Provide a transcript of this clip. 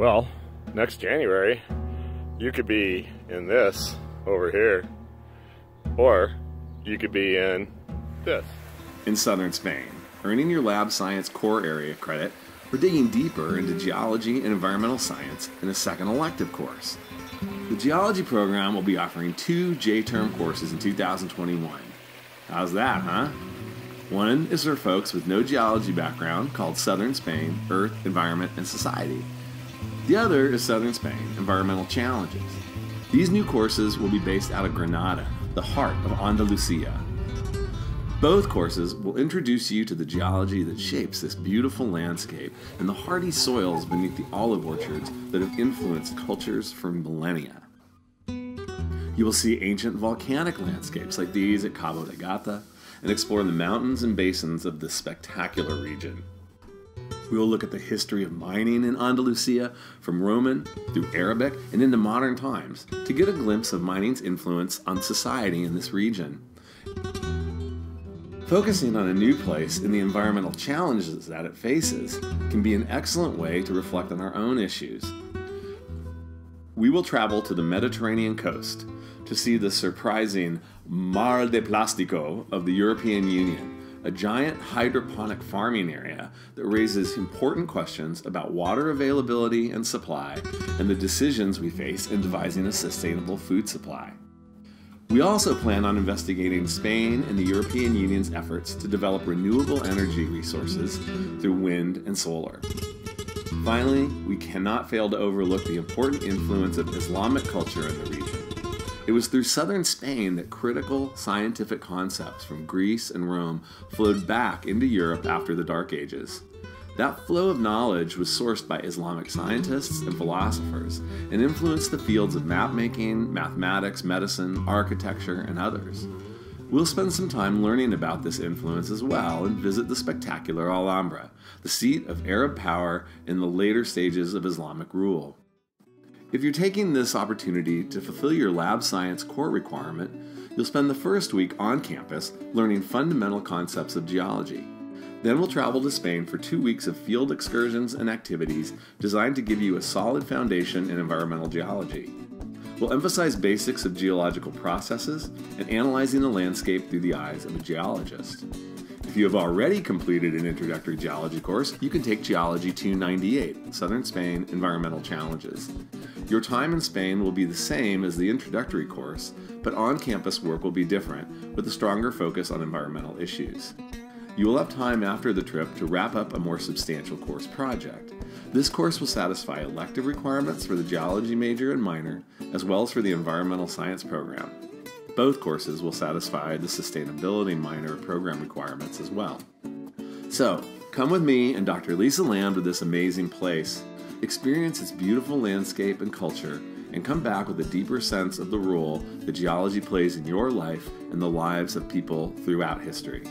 Well, next January, you could be in this over here, or you could be in this. In southern Spain, earning your lab science core area credit or digging deeper into geology and environmental science in a second elective course. The geology program will be offering two J-term courses in 2021. How's that, huh? One is for folks with no geology background called Southern Spain Earth, Environment, and Society. The other is Southern Spain Environmental Challenges. These new courses will be based out of Granada, the heart of Andalusia. Both courses will introduce you to the geology that shapes this beautiful landscape and the hardy soils beneath the olive orchards that have influenced cultures for millennia. You will see ancient volcanic landscapes like these at Cabo de Gata and explore the mountains and basins of this spectacular region. We will look at the history of mining in Andalusia from Roman through Arabic and into modern times to get a glimpse of mining's influence on society in this region. Focusing on a new place and the environmental challenges that it faces can be an excellent way to reflect on our own issues. We will travel to the Mediterranean coast to see the surprising Mar de Plastico of the European Union a giant hydroponic farming area that raises important questions about water availability and supply and the decisions we face in devising a sustainable food supply. We also plan on investigating Spain and the European Union's efforts to develop renewable energy resources through wind and solar. Finally, we cannot fail to overlook the important influence of Islamic culture in the region. It was through southern Spain that critical scientific concepts from Greece and Rome flowed back into Europe after the Dark Ages. That flow of knowledge was sourced by Islamic scientists and philosophers and influenced the fields of mapmaking, mathematics, medicine, architecture, and others. We'll spend some time learning about this influence as well and visit the spectacular Alhambra, the seat of Arab power in the later stages of Islamic rule. If you're taking this opportunity to fulfill your lab science core requirement, you'll spend the first week on campus learning fundamental concepts of geology. Then we'll travel to Spain for two weeks of field excursions and activities designed to give you a solid foundation in environmental geology. We'll emphasize basics of geological processes and analyzing the landscape through the eyes of a geologist. If you have already completed an introductory geology course, you can take Geology 298, Southern Spain Environmental Challenges. Your time in Spain will be the same as the introductory course, but on campus work will be different, with a stronger focus on environmental issues. You will have time after the trip to wrap up a more substantial course project. This course will satisfy elective requirements for the geology major and minor, as well as for the environmental science program. Both courses will satisfy the sustainability minor program requirements as well. So, come with me and Dr. Lisa Lamb to this amazing place. Experience its beautiful landscape and culture, and come back with a deeper sense of the role that geology plays in your life and the lives of people throughout history.